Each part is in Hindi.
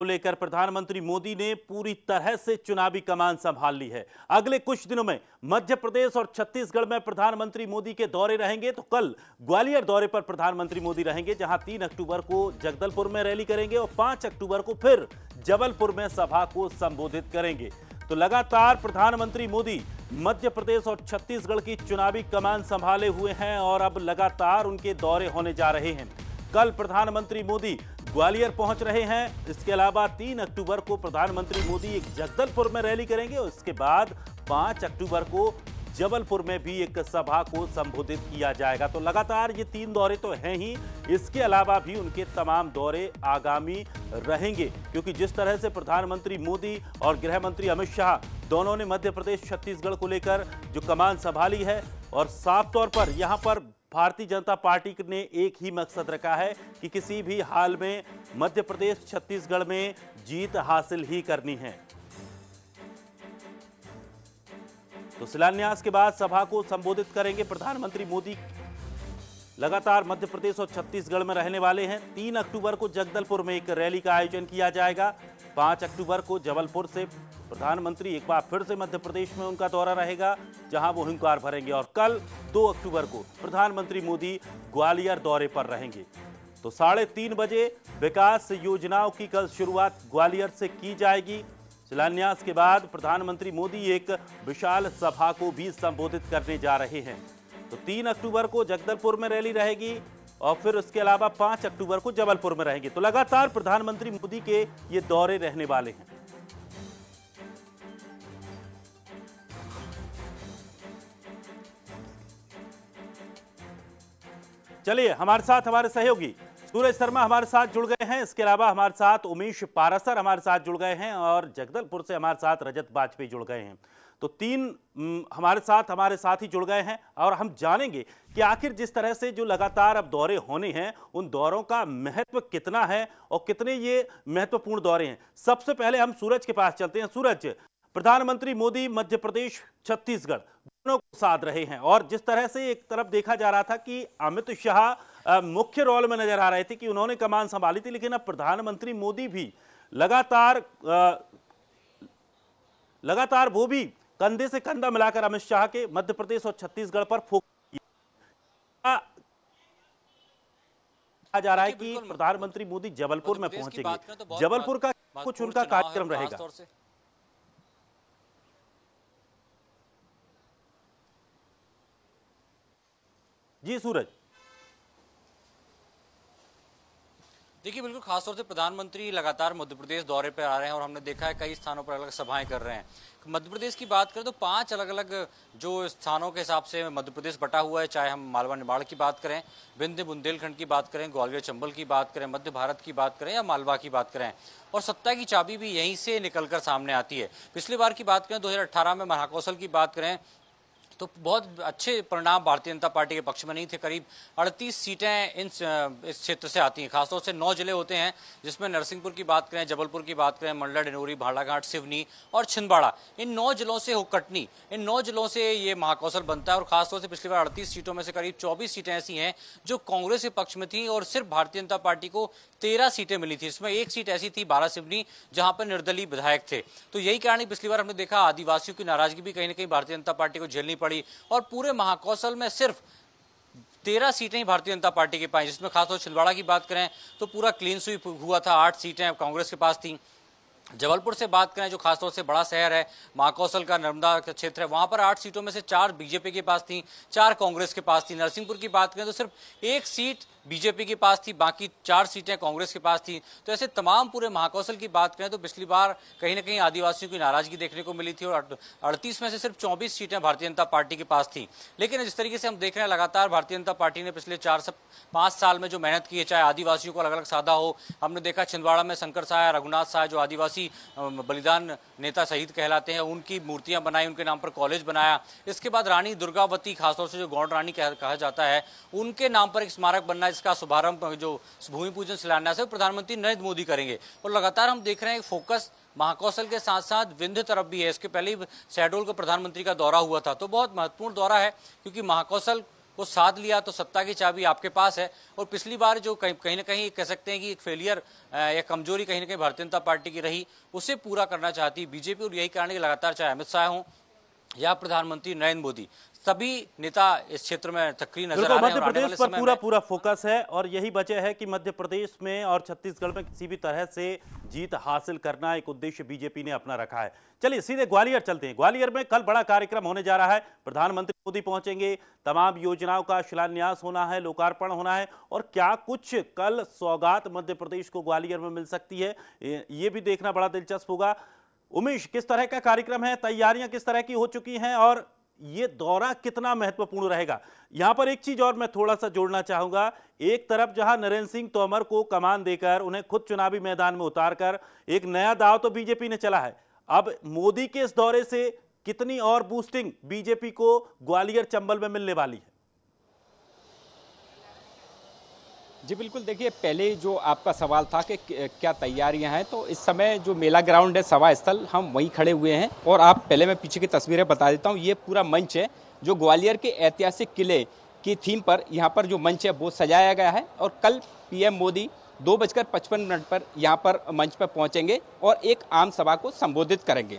को लेकर प्रधानमंत्री मोदी ने पूरी तरह से चुनावी कमान संभाल ली है। अगले कुछ दिनों में मध्य प्रदेश और छत्तीसगढ़ में प्रधानमंत्री मोदी के दौरे रहेंगे तो कल ग्वालियर दौरे पर प्रधानमंत्री मोदी रहेंगे, जहाँ तीन अक्टूबर को जगदलपुर में रैली करेंगे और पाँच अक्टूबर को फिर जबलपुर में सभा को संबोधित करेंगे। तो लगातार प्रधानमंत्री मोदी मध्य प्रदेश और छत्तीसगढ़ की चुनावी कमान संभाले हुए हैं और अब लगातार उनके दौरे होने जा रहे हैं। कल प्रधानमंत्री मोदी ग्वालियर पहुँच रहे हैं। इसके अलावा तीन अक्टूबर को प्रधानमंत्री मोदी एक जगदलपुर में रैली करेंगे। और इसके बाद पाँच अक्टूबर को जबलपुर में भी एक सभा को संबोधित किया जाएगा। तो लगातार ये तीन दौरे तो हैं ही। इसके अलावा भी उनके तमाम दौरे आगामी रहेंगे। क्योंकि जिस तरह से प्रधानमंत्री मोदी और गृह मंत्री अमित शाह दोनों ने मध्य प्रदेश, छत्तीसगढ़ को लेकर जो कमान संभाली है और साफ़ तौर पर यहाँ पर भारतीय जनता पार्टी ने एक ही मकसद रखा है कि किसी भी हाल में मध्य प्रदेश, छत्तीसगढ़ में जीत हासिल ही करनी है। तो शिलान्यास के बाद सभा को संबोधित करेंगे प्रधानमंत्री मोदी। लगातार मध्य प्रदेश और छत्तीसगढ़ में रहने वाले हैं। तीन अक्टूबर को जगदलपुर में एक रैली का आयोजन किया जाएगा। पाँच अक्टूबर को जबलपुर से प्रधानमंत्री एक बार फिर से मध्य प्रदेश में उनका दौरा रहेगा, जहाँ वो हिंकार भरेंगे और कल दो अक्टूबर को प्रधानमंत्री मोदी ग्वालियर दौरे पर रहेंगे। तो साढ़े तीन बजे विकास योजनाओं की कल शुरुआत ग्वालियर से की जाएगी। शिलान्यास के बाद प्रधानमंत्री मोदी एक विशाल सभा को भी संबोधित करने जा रहे हैं। तो तीन अक्टूबर को जगदलपुर में रैली रहेगी और फिर उसके अलावा पाँच अक्टूबर को जबलपुर में रहेंगे। तो लगातार प्रधानमंत्री मोदी के ये दौरे रहने वाले हैं। चलिए, हमारे साथ हमारे सहयोगी सूरज शर्मा हमारे साथ जुड़ गए हैं। इसके अलावा हमारे साथ उमेश पारासर हमारे साथ जुड़ गए हैं और जगदलपुर से हमारे साथ रजत बाजपेयी जुड़ गए हैं। तो तीन हमारे साथ हमारे साथ ही जुड़ गए हैं और हम जानेंगे कि आखिर जिस तरह से जो लगातार अब दौरे होने हैं, उन दौरों का महत्व कितना है और कितने ये महत्वपूर्ण दौरे हैं। सबसे पहले हम सूरज के पास चलते हैं। सूरज, प्रधानमंत्री मोदी, मध्य प्रदेश, छत्तीसगढ़। को साध रहे हैं। और जिस तरह से एक तरफ़ देखा जा रहा था कि अमित शाह मुख्य रोल में नज़र आ रहे थे कि उन्होंने कमान संभाली थी लेकिन अब प्रधानमंत्री मोदी भी लगातार लगातार वो भी कंधे से कंधा मिलाकर अमित शाह के मध्य प्रदेश और छत्तीसगढ़ पर फोकस कहा जा रहा है कि प्रधानमंत्री मोदी जबलपुर में पहुँचेंगे। तो जबलपुर का कुछ उनका कार्यक्रम रहेगा। जी, सूरज। देखिए, बिल्कुल खासतौर से प्रधानमंत्री लगातार मध्य प्रदेश दौरे पर आ रहे हैं और हमने देखा है कई स्थानों पर अलग सभाएँ कर रहे हैं। मध्य प्रदेश की बात करें तो पाँच अलग अलग जो स्थानों के हिसाब से मध्य प्रदेश बटा हुआ है, चाहे हम मालवा निमाड़ की बात करें, बिंद बुंदेलखंड की बात करें, ग्वालियर चंबल की बात करें, मध्य भारत की बात करें या मालवा की बात करें। और सत्ता की चाबी भी यहीं से निकलकर सामने आती है। पिछली बार की बात करें दो हज़ार अठारह में महाकौशल की बात करें तो बहुत अच्छे परिणाम भारतीय जनता पार्टी के पक्ष में नहीं थे। करीब 38 सीटें इन इस क्षेत्र से आती हैं। खासतौर से नौ ज़िले होते हैं जिसमें नरसिंहपुर की बात करें, जबलपुर की बात करें, मंडला डिनोरी भाड़ाघाट सिवनी और छिंदवाड़ा। इन नौ जिलों से हो कटनी, इन नौ जिलों से ये महाकौशल बनता है और खासतौर से पिछली बार अड़तीस सीटों में से करीब चौबीस सीटें ऐसी हैं जो कांग्रेस के पक्ष में थी और सिर्फ़ भारतीय जनता पार्टी को तेरह सीटें मिली थी। इसमें एक सीट ऐसी थी बारह सिवनी, जहाँ पर निर्दलीय विधायक थे। तो यही कारण पिछली बार हमने देखा आदिवासियों की नाराज़गी भी कहीं ना कहीं भारतीय जनता पार्टी को झेलनी पड़ी। और पूरे महाकौशल में सिर्फ़ तेरह सीटें ही भारतीय जनता पार्टी के पाए जिसमें खासतौर छिंदवाड़ा की बात करें तो पूरा क्लीन स्वीप हुआ था, आठ सीटें कांग्रेस के पास थी। जबलपुर से बात करें, जो खासतौर से बड़ा शहर है, महाकौशल का नर्मदा का क्षेत्र है, वहाँ पर आठ सीटों में से चार बीजेपी के पास थी, चार कांग्रेस के पास थी। नरसिंहपुर की बात करें तो सिर्फ़ एक सीट बीजेपी के पास थी, बाकी चार सीटें कांग्रेस के पास थी। तो ऐसे तमाम पूरे महाकौशल की बात करें तो पिछली बार कहीं ना कहीं आदिवासियों की नाराज़गी देखने को मिली थी और अड़तीस में से सिर्फ़ चौबीस सीटें भारतीय जनता पार्टी के पास थी। लेकिन जिस तरीके से हम देख रहे हैं, लगातार भारतीय जनता पार्टी ने पिछले चार से पाँच साल में जो मेहनत की है, चाहे आदिवासियों को अलग अलग साधा हो, हमने देखा छिंदवाड़ा में शंकर साय, रघुनाथ साय, जो आदिवासी बलिदान नेता शहीद कहलाते हैं, उनकी मूर्तियाँ बनाई, उनके नाम पर कॉलेज बनाया। इसके बाद रानी दुर्गावती, खासतौर से जो गौड़ रानी कहा जाता है, उनके नाम पर एक स्मारक बनना जिसका शुभारंभ जो भूमि पूजन शिलान्यास है प्रधानमंत्री नरेंद्र मोदी करेंगे। और लगातार हम देख रहे हैं, फोकस महाकौशल के साथ साथ विंध्य तरफ़ भी है। इसके पहले ही शहडोल का प्रधानमंत्री का दौरा हुआ था। तो बहुत महत्वपूर्ण दौरा है, क्योंकि महाकौशल वो साध लिया तो सत्ता की चाबी आपके पास है। और पिछली बार जो कहीं कहीं ना कहीं कह सकते हैं कि एक फेलियर या कमज़ोरी कहीं ना कहीं भारतीय जनता पार्टी की रही, उसे पूरा करना चाहती बीजेपी और यही कारण कि लगातार चाहे अमित शाह हों या प्रधानमंत्री नरेंद्र मोदी सभी नेता इस क्षेत्र में सक्रिय नज़र आ रहे हैं मध्य प्रदेश पर पूरा पूरा फोकस है और यही वजह है कि मध्य प्रदेश में और छत्तीसगढ़ में किसी भी तरह से जीत हासिल करना एक उद्देश्य बीजेपी ने अपना रखा है। चलिए सीधे ग्वालियर चलते हैं। ग्वालियर में कल बड़ा कार्यक्रम होने जा रहा है। प्रधानमंत्री मोदी पहुँचेंगे। तमाम योजनाओं का शिलान्यास होना है लोकार्पण होना है और क्या कुछ कल सौगात मध्य प्रदेश को ग्वालियर में मिल सकती है ये भी देखना बड़ा दिलचस्प होगा। उमेश, किस तरह का कार्यक्रम है? तैयारियाँ किस तरह की हो चुकी हैं? और ये दौरा कितना महत्वपूर्ण रहेगा? यहाँ पर एक चीज़ और मैं थोड़ा सा जोड़ना चाहूँगा। एक तरफ़ जहाँ नरेंद्र सिंह तोमर को कमान देकर, उन्हें खुद चुनावी मैदान में उतारकर, एक नया दाव तो बीजेपी ने चला है। अब मोदी के इस दौरे से कितनी और बूस्टिंग बीजेपी को ग्वालियर चंबल में मिलने वाली है? जी बिल्कुल, देखिए, पहले जो आपका सवाल था कि क्या तैयारियाँ हैं तो इस समय जो मेला ग्राउंड है, सभा स्थल, हम वहीं खड़े हुए हैं। और आप पहले मैं पीछे की तस्वीरें बता देता हूँ, ये पूरा मंच है, जो ग्वालियर के ऐतिहासिक किले की थीम पर, यहाँ पर जो मंच है, वो सजाया गया है। और कल पीएम मोदी दो बजकर पचपन मिनट पर यहाँ पर मंच पर पहुँचेंगे और एक आम सभा को संबोधित करेंगे।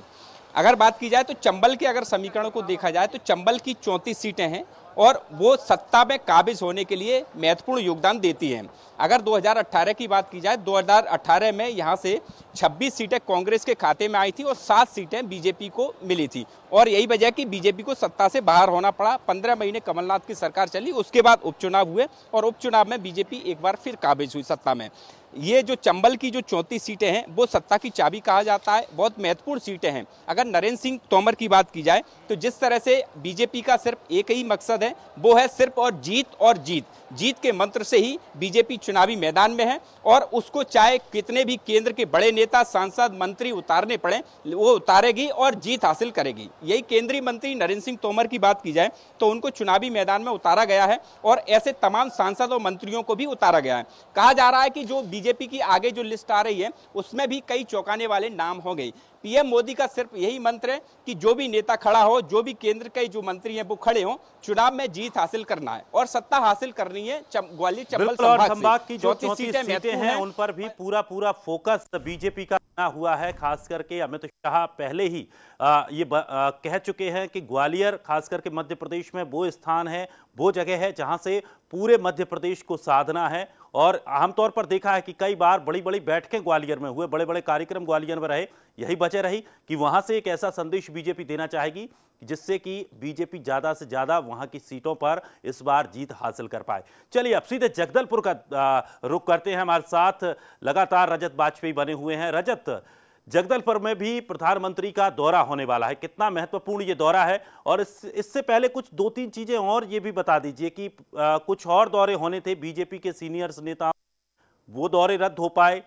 अगर बात की जाए तो चंबल के अगर समीकरणों को देखा जाए तो चंबल की चौंतीस सीटें हैं और वो सत्ता में काबिज होने के लिए महत्वपूर्ण योगदान देती है। अगर 2018 की बात की जाए 2018 में यहाँ से 26 सीटें कांग्रेस के खाते में आई थी और सात सीटें बीजेपी को मिली थी। और यही वजह कि बीजेपी को सत्ता से बाहर होना पड़ा। पंद्रह महीने कमलनाथ की सरकार चली, उसके बाद उपचुनाव हुए और उपचुनाव में बीजेपी एक बार फिर काबिज हुई सत्ता में। ये जो चंबल की जो चौंतीस सीटें हैं, वो सत्ता की चाबी कहा जाता है। बहुत महत्वपूर्ण सीटें हैं। अगर नरेंद्र सिंह तोमर की बात की जाए तो जिस तरह से बीजेपी का सिर्फ़ एक ही मकसद है वो है सिर्फ़ और जीत और जीत। जीत के मंत्र से ही बीजेपी चुनावी मैदान में है और उसको चाहे कितने भी केंद्र के बड़े नेता, सांसद, मंत्री उतारने पड़े, वो उतारेगी और जीत हासिल करेगी। यही केंद्रीय मंत्री नरेंद्र सिंह तोमर की बात की जाए तो उनको चुनावी मैदान में उतारा गया है और ऐसे तमाम सांसद और मंत्रियों को भी उतारा गया है। कहा जा रहा है कि जो बीजेपी की आगे जो लिस्ट आ रही है, उसमें भी कई चौंकाने वाले नाम हो गई पीएम मोदी का सिर्फ़ यही मंत्र है कि जो भी नेता खड़ा हो, जो भी केंद्र के जो मंत्री हैं, वो खड़े हो, चुनाव में जीत हासिल करना है और सत्ता हासिल करनी है ग्वालियर चंबल संभाग की जो सीटें सीटें हैं उन पर भी पूरा पूरा फोकस बीजेपी का बना हुआ है खास करके अमित शाह पहले ही आ, ये आ, कह चुके हैं कि ग्वालियर खास करके मध्य प्रदेश में वो स्थान है वो जगह है जहाँ से पूरे मध्य प्रदेश को साधना है। और आमतौर पर देखा है कि कई बार बड़ी बड़ी बैठकें ग्वालियर में हुए बड़े बड़े कार्यक्रम ग्वालियर में रहे, यही वजह रही कि वहाँ से एक ऐसा संदेश बीजेपी देना चाहेगी जिससे कि बीजेपी ज़्यादा से ज़्यादा वहाँ की सीटों पर इस बार जीत हासिल कर पाए। चलिए, अब सीधे जगदलपुर का रुख करते हैं हमारे साथ। लगातार रजत वाजपेयी बने हुए हैं। रजत जगदलपुर में भी प्रधानमंत्री का दौरा होने वाला है। कितना महत्वपूर्ण ये दौरा है और इस, इससे पहले कुछ दो तीन चीज़ें और ये भी बता दीजिए कि आ, कुछ और दौरे होने थे बीजेपी के सीनियर्स नेता। वो दौरे रद्द हो पाए।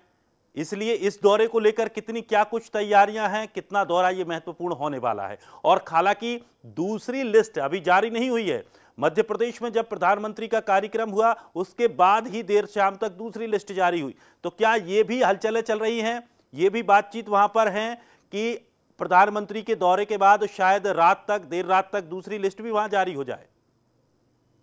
इसलिए इस दौरे को लेकर कितनी क्या कुछ तैयारियाँ हैं कितना दौरा ये महत्वपूर्ण होने वाला है। और हालाँकि दूसरी लिस्ट अभी जारी नहीं हुई है। मध्य प्रदेश में जब प्रधानमंत्री का कार्यक्रम हुआ उसके बाद ही देर शाम तक दूसरी लिस्ट जारी हुई। तो क्या ये भी हलचलें चल रही हैं? ये भी बातचीत वहाँ पर है कि प्रधानमंत्री के दौरे के बाद शायद रात तक, देर रात तक दूसरी लिस्ट भी वहाँ जारी हो जाए।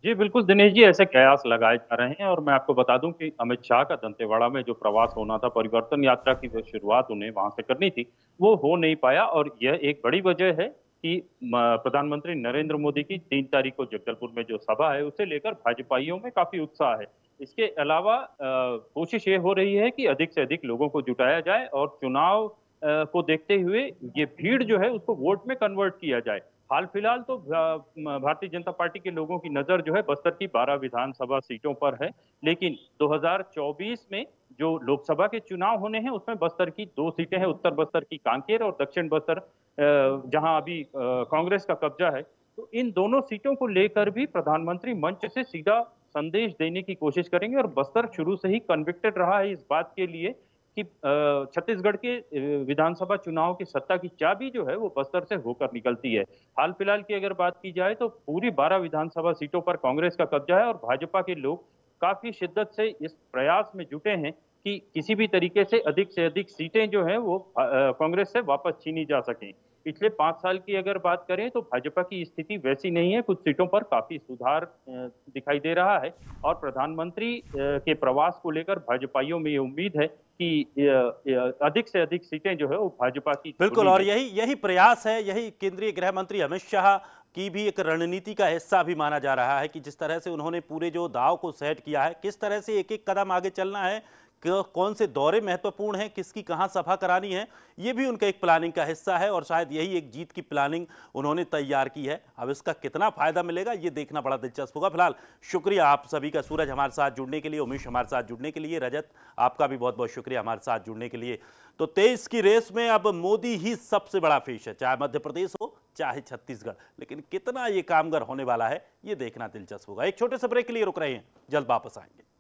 जी, बिल्कुल दिनेश जी, ऐसे कयास लगाए जा रहे हैं और मैं आपको बता दूँ कि अमित शाह का दंतेवाड़ा में जो प्रवास होना था, परिवर्तन यात्रा की शुरुआत उन्हें वहाँ से करनी थी, वो हो नहीं पाया और यह एक बड़ी वजह है कि प्रधानमंत्री नरेंद्र मोदी की तीन तारीख को जगदलपुर में जो सभा है, उसे लेकर भाजपाइयों में काफ़ी उत्साह है। इसके अलावा कोशिश ये हो रही है कि अधिक से अधिक लोगों को जुटाया जाए और चुनाव को देखते हुए ये भीड़ जो है, उसको वोट में कन्वर्ट किया जाए। हाल फ़िलहाल तो भारतीय जनता पार्टी के लोगों की नज़र जो है, बस्तर की 12 विधानसभा सीटों पर है, लेकिन 2024 में जो लोकसभा के चुनाव होने हैं, उसमें बस्तर की दो सीटें हैं, उत्तर बस्तर की कांकेर और दक्षिण बस्तर जहाँ अभी कांग्रेस का कब्जा है। तो इन दोनों सीटों को लेकर भी प्रधानमंत्री मंच से सीधा संदेश देने की कोशिश करेंगे और बस्तर शुरू से ही कन्विक्टेड रहा है इस बात के लिए कि छत्तीसगढ़ के विधानसभा चुनाव की सत्ता की चाबी जो है वो बस्तर से होकर निकलती है। हाल फ़िलहाल की अगर बात की जाए तो पूरी बारह विधानसभा सीटों पर कांग्रेस का कब्जा है और भाजपा के लोग काफ़ी शिद्दत से इस प्रयास में जुटे हैं। कि किसी भी तरीके से अधिक से अधिक सीटें जो हैं वो कांग्रेस से वापस छीनी जा सकें। पिछले पाँच साल की अगर बात करें तो भाजपा की स्थिति वैसी नहीं है। कुछ सीटों पर काफ़ी सुधार दिखाई दे रहा है और प्रधानमंत्री के प्रवास को लेकर भाजपाइयों में ये उम्मीद है कि अधिक से अधिक सीटें जो है वो भाजपा की बिल्कुल और यही यही प्रयास है यही केंद्रीय गृह मंत्री अमित शाह की भी एक रणनीति का हिस्सा भी माना जा रहा है कि जिस तरह से उन्होंने पूरे जो दाव को सेट किया है किस तरह से एक एक कदम आगे चलना है कौन से दौरे महत्वपूर्ण हैं, किसकी कहाँ सभा करानी है, ये भी उनका एक प्लानिंग का हिस्सा है और शायद यही एक जीत की प्लानिंग उन्होंने तैयार की है। अब इसका कितना फ़ायदा मिलेगा, ये देखना बड़ा दिलचस्प होगा। फ़िलहाल शुक्रिया आप सभी का, सूरज हमारे साथ जुड़ने के लिए, उमेश हमारे साथ जुड़ने के लिए, रजत आपका भी बहुत बहुत शुक्रिया हमारे साथ जुड़ने के लिए। तो तेईस की रेस में अब मोदी ही सबसे बड़ा फेस है, चाहे मध्य प्रदेश हो, चाहे छत्तीसगढ़। लेकिन कितना ये कामगर होने वाला है, ये देखना दिलचस्प होगा। एक छोटे से ब्रेक के लिए रुक रहे हैं, जल्द वापस आएँगे।